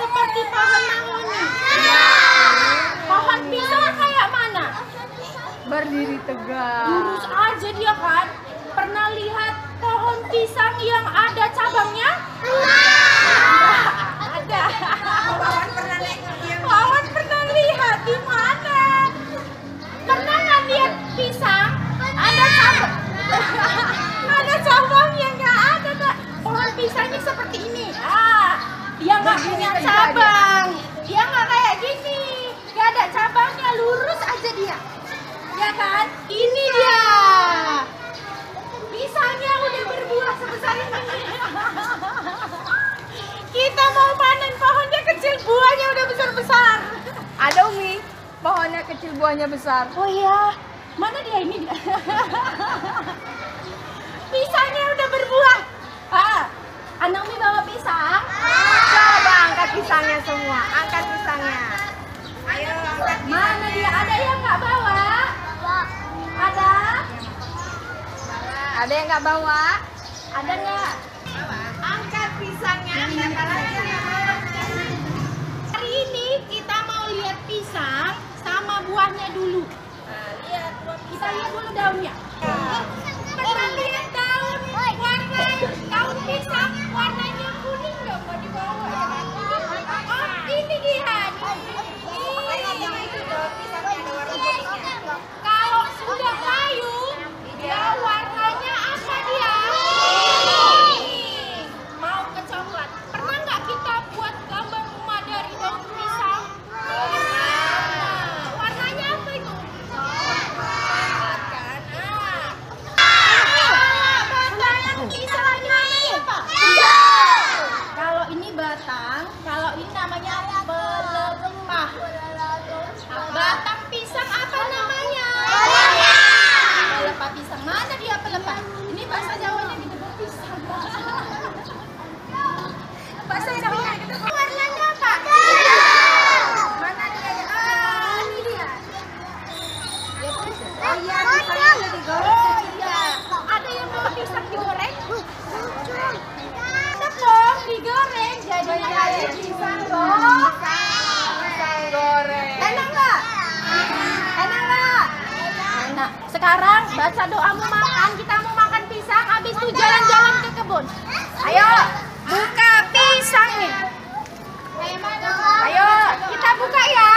seperti pohon mahoni. Iya. Pohon pisang kayak mana? Berdiri tegak. Lurus aja dia kan. Pernah lihat pohon pisang yang ada cabangnya? Cabang. Dia nggak kayak gini. Nggak ada cabangnya, lurus aja dia. Ya kan? Ini dia. Pisangnya udah berbuah sebesar ini. Kita mau panen pohonnya kecil, buahnya udah besar-besar. Ada Umi, pohonnya kecil buahnya besar. Oh iya, mana dia ini? Pisangnya udah berbuah. Ah, Anami bawa pisang. Angkat pisangnya semua, angkat pisangnya. Ayo angkat. Mana dia? Ada yang nggak bawa? Ada? Ada yang nggak bawa? Ada nggak? Angkat pisangnya. Mau? Hari ini kita mau lihat pisang sama buahnya dulu. Nah, lihat buah Kita lihat dulu daunnya. Pernah lihat daun warna daun pisang warnanya kuning nggak mau dibawa ya kan? Oh ini dia. Ini yang itu daun pisangnya ada warna kuningnya. Kalau sudah layu dia warnanya apa dia? Mau ke coklat. Pernah nggak kita buat gambar rumah dari daun pisang? Nah, warnanya apa itu? Coklat kan? Ah. Batang pisangnya apa? Kalau ini batang, kalau ini namanya pelepah. Batang pisang apa namanya? Pelepah pisang. Mana dia pelepah? Ini bahasa Jawanya disebut pisang. bahasa Jawanya kita warnanya apa? Mana dia? Ah, ini dia. Oh iya, pisangnya udah digoreng. Oh iya. Ada yang mau pisang digoreng? Ada dong, digoreng. Jadinya kayak pisang dong. Pisang goreng. Enak nggak? Enak nggak? Enak. Sekarang baca doa mau makan. Kita mau makan pisang. Habis itu jalan-jalan ke kebun. Ayo, buka pisang nih. Ayo, kita buka ya.